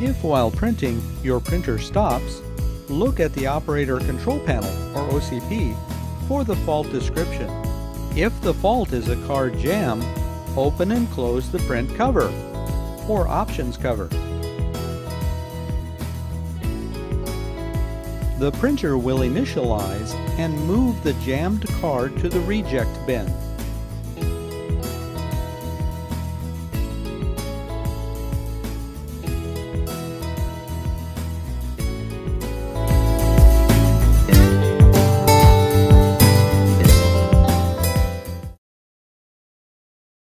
If while printing your printer stops, look at the Operator Control Panel, or OCP, for the fault description. If the fault is a card jam, open and close the print cover, or options cover. The printer will initialize and move the jammed card to the reject bin.